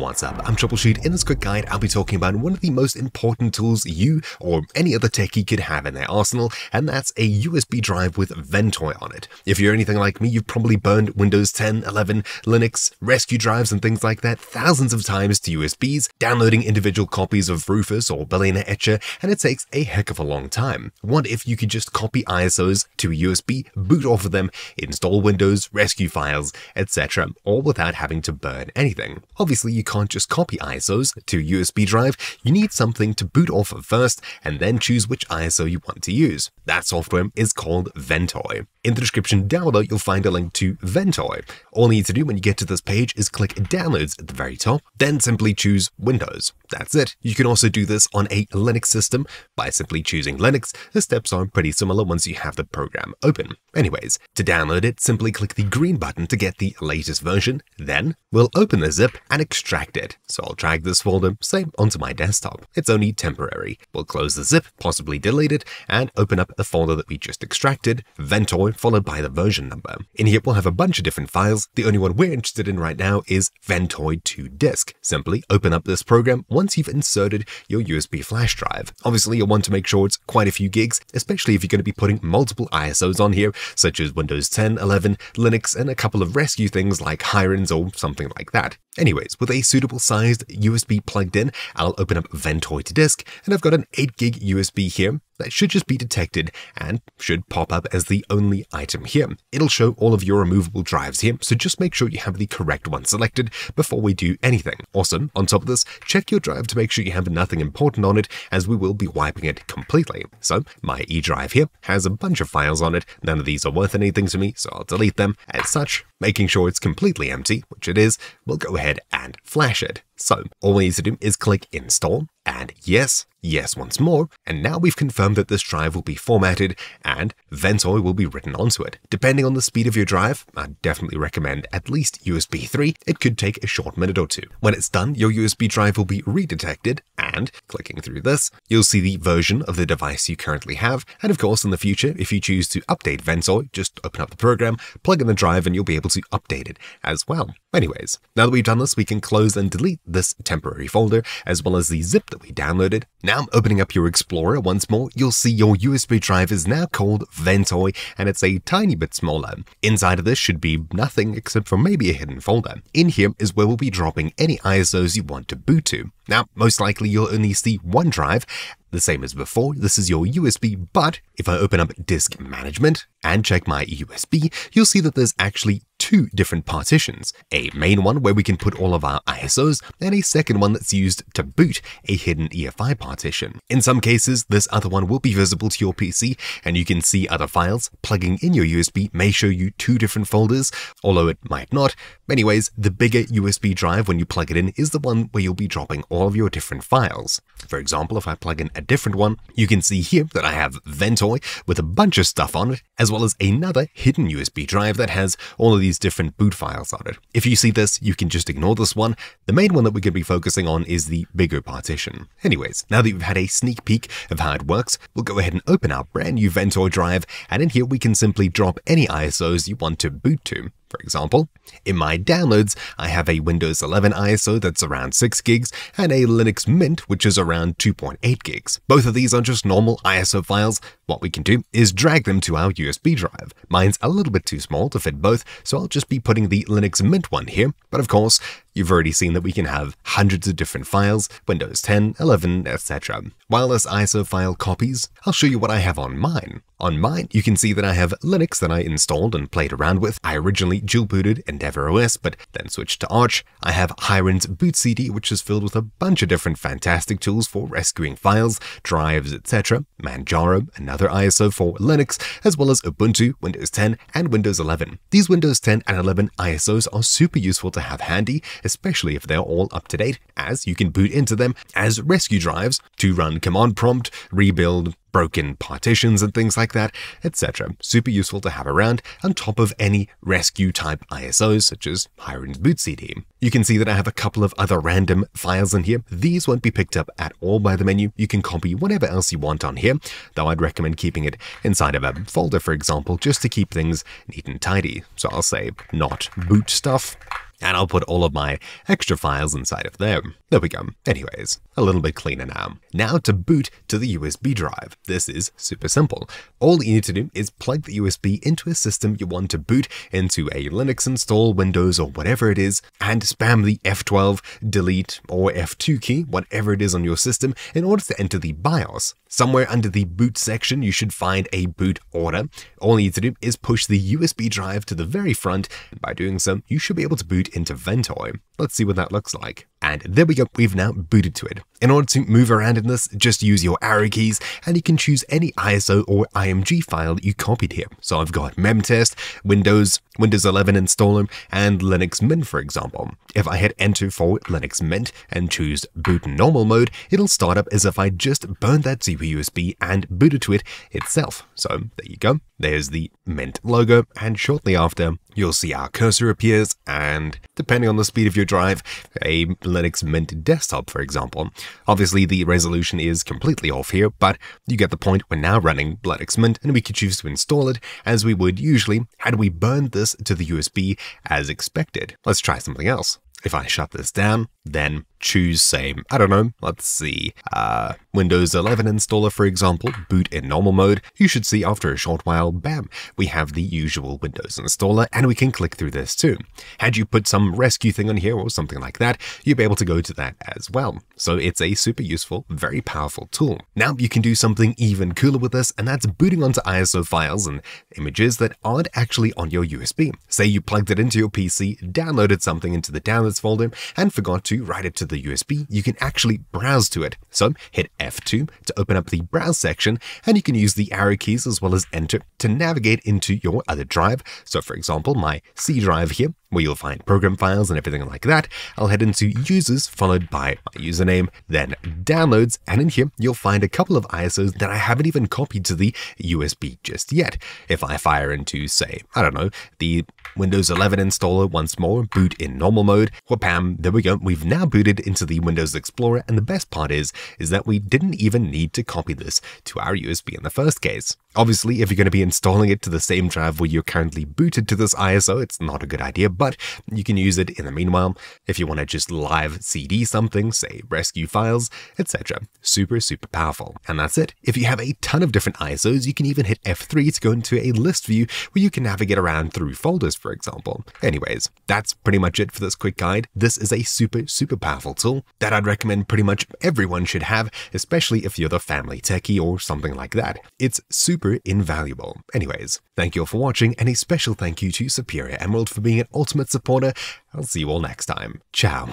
What's up? I'm TroubleChute. In this quick guide, I'll be talking about one of the most important tools you or any other techie could have in their arsenal, and that's a USB drive with Ventoy on it. If you're anything like me, you've probably burned Windows 10, 11, Linux, rescue drives, and things like that thousands of times to USBs, downloading individual copies of Rufus or Balena Etcher, and it takes a heck of a long time. What if you could just copy ISOs to a USB, boot off of them, install Windows, rescue files, etc., all without having to burn anything? Obviously, you can't just copy ISOs to USB drive, you need something to boot off of first and then choose which ISO you want to use. That software is called Ventoy. In the description down below, you'll find a link to Ventoy. All you need to do when you get to this page is click Downloads at the very top, then simply choose Windows. That's it. You can also do this on a Linux system by simply choosing Linux. The steps are pretty similar once you have the program open. Anyways, to download it, simply click the green button to get the latest version. Then we'll open the zip and extract it. So I'll drag this folder, say, onto my desktop. It's only temporary. We'll close the zip, possibly delete it, and open up the folder that we just extracted, Ventoy, followed by the version number. In here, we'll have a bunch of different files. The only one we're interested in right now is Ventoy2Disk. Simply open up this program once you've inserted your USB flash drive. Obviously, you'll want to make sure it's quite a few gigs, especially if you're going to be putting multiple ISOs on here, such as Windows 10, 11, Linux, and a couple of rescue things like Hiren's or something like that. Anyways, with a suitable sized USB plugged in, I'll open up Ventoy2Disk, and I've got an 8 gig USB here that should just be detected and should pop up as the only item here. It'll show all of your removable drives here, so just make sure you have the correct one selected before we do anything. Awesome. On top of this, check your drive to make sure you have nothing important on it as we will be wiping it completely. So my E drive here has a bunch of files on it. None of these are worth anything to me, so I'll delete them. As such, making sure it's completely empty, which it is, we'll go ahead and flash it. So all we need to do is click install and yes, yes once more, and now we've confirmed that this drive will be formatted and Ventoy will be written onto it. Depending on the speed of your drive, I'd definitely recommend at least USB 3, it could take a short minute or two. When it's done, your USB drive will be redetected and, clicking through this, you'll see the version of the device you currently have, and of course in the future, if you choose to update Ventoy, just open up the program, plug in the drive, and you'll be able to update it as well. Anyways, now that we've done this, we can close and delete this temporary folder, as well as the zip that we downloaded. Now, opening up your Explorer once more, you'll see your USB drive is now called Ventoy, and it's a tiny bit smaller. Inside of this should be nothing except for maybe a hidden folder. In here is where we'll be dropping any ISOs you want to boot to. Now, most likely you'll only see one drive, the same as before, this is your USB, but if I open up Disk Management and check my USB, you'll see that there's actually two different partitions. A main one where we can put all of our ISOs, and a second one that's used to boot a hidden EFI partition. In some cases, this other one will be visible to your PC, and you can see other files. Plugging in your USB may show you two different folders, although it might not. Anyways, the bigger USB drive when you plug it in is the one where you'll be dropping all of your different files. For example, if I plug in a different one, you can see here that I have Ventoy with a bunch of stuff on it, as well as another hidden USB drive that has all of these different boot files on it. If you see this, you can just ignore this one. The main one that we're going to be focusing on is the bigger partition. Anyways, now that you've had a sneak peek of how it works, we'll go ahead and open our brand new Ventoy drive, and in here we can simply drop any ISOs you want to boot to. For example, in my downloads, I have a Windows 11 ISO that's around 6 gigs and a Linux Mint which is around 2.8 gigs. Both of these are just normal ISO files. What we can do is drag them to our USB drive. Mine's a little bit too small to fit both, so I'll just be putting the Linux Mint one here. But of course, you've already seen that we can have hundreds of different files, Windows 10, 11, etc. Wireless ISO file copies, I'll show you what I have on mine. On mine, you can see that I have Linux that I installed and played around with. I originally dual booted Endeavour OS, but then switched to Arch. I have Hiren's boot CD, which is filled with a bunch of different fantastic tools for rescuing files, drives, etc. Manjaro, another ISO for Linux, as well as Ubuntu, Windows 10, and Windows 11. These Windows 10 and 11 ISOs are super useful to have handy, especially if they're all up to date, as you can boot into them as rescue drives to run command prompt, rebuild, broken partitions and things like that, etc. Super useful to have around on top of any rescue type ISOs such as Hiren's boot CD. You can see that I have a couple of other random files in here. These won't be picked up at all by the menu. You can copy whatever else you want on here, though I'd recommend keeping it inside of a folder, for example, just to keep things neat and tidy. So I'll say not boot stuff and I'll put all of my extra files inside of there. There we go. Anyways, a little bit cleaner now. Now to boot to the USB drive. This is super simple. All you need to do is plug the USB into a system you want to boot into a Linux install, Windows, or whatever it is, and spam the F12, delete, or F2 key, whatever it is on your system, in order to enter the BIOS. Somewhere under the boot section, you should find a boot order. All you need to do is push the USB drive to the very front. And by doing so, you should be able to boot into Ventoy. Let's see what that looks like. And there we go, we've now booted to it. In order to move around in this, just use your arrow keys and you can choose any ISO or IMG file that you copied here. So I've got memtest, Windows, Windows 11 installer, and Linux Mint for example. If I hit enter for Linux Mint and choose boot normal mode, it'll start up as if I just burned that Super USB and booted to it itself. So there you go. There's the Mint logo, and shortly after, you'll see our cursor appears, and depending on the speed of your drive, a Linux Mint desktop, for example. Obviously, the resolution is completely off here, but you get the point. We're now running Linux Mint, and we could choose to install it as we would usually had we burned this to the USB as expected. Let's try something else. If I shut this down, then choose, same, I don't know, let's see, uh, Windows 11 installer, for example, boot in normal mode, you should see after a short while, bam, we have the usual Windows installer, and we can click through this too. Had you put some rescue thing on here or something like that, you'd be able to go to that as well. So it's a super useful, very powerful tool. Now you can do something even cooler with this, and that's booting onto ISO files and images that aren't actually on your USB. Say you plugged it into your PC, downloaded something into the downloads folder, and forgot to write it to the USB, you can actually browse to it. So hit F2 to open up the browse section, and you can use the arrow keys as well as enter to navigate into your other drive. So for example, my C drive here, where you'll find program files and everything like that. I'll head into users followed by my username, then downloads, and in here you'll find a couple of ISOs that I haven't even copied to the USB just yet. If I fire into, say, I don't know, the Windows 11 installer once more, boot in normal mode, whoopam, there we go, we've now booted into the Windows Explorer, and the best part is, is that we didn't even need to copy this to our USB in the first case. Obviously, if you're going to be installing it to the same drive where you're currently booted to this ISO, it's not a good idea, but you can use it in the meanwhile if you want to just live CD something, say rescue files, etc. Super, super powerful. And that's it. If you have a ton of different ISOs, you can even hit F3 to go into a list view where you can navigate around through folders, for example. Anyways, that's pretty much it for this quick guide. This is a super, super powerful tool that I'd recommend pretty much everyone should have, especially if you're the family techie or something like that. It's super super invaluable. Anyways, thank you all for watching, and a special thank you to Superior Emerald for being an ultimate supporter. I'll see you all next time. Ciao.